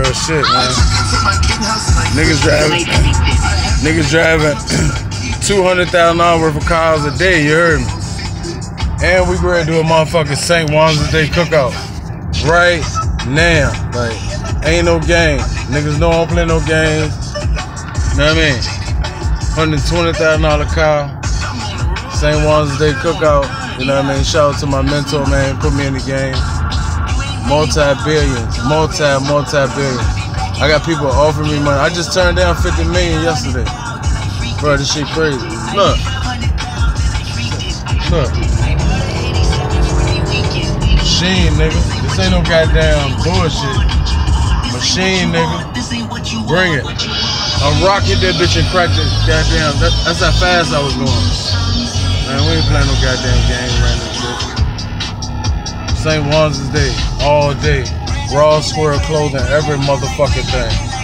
Real shit, man. Niggas driving, niggas driving two hundred thousand dollars worth of cars a day. You heard me? And we ready to do a motherfucking St. Juan's Day cookout right now. Like, ain't no game. Niggas know I don't play no games. You know what I mean? Hundred twenty thousand dollar car. St. Juan's Day cookout. You know what I mean? Shout out to my mentor, man. Put me in the game. Multi-billions. Multi, multi-billions. I got people offering me money. I just turned down 50 million yesterday. Bro, this shit crazy. Look. Look. Machine, nigga. This ain't no goddamn bullshit. Machine, nigga. Bring it. I'm rocking that bitch and crack it. Goddamn. That, that's how fast I was going. Man, we ain't playing no goddamn game right now, bitch. St. Juan's Day, all day. Raw square clothing, every motherfucking thing.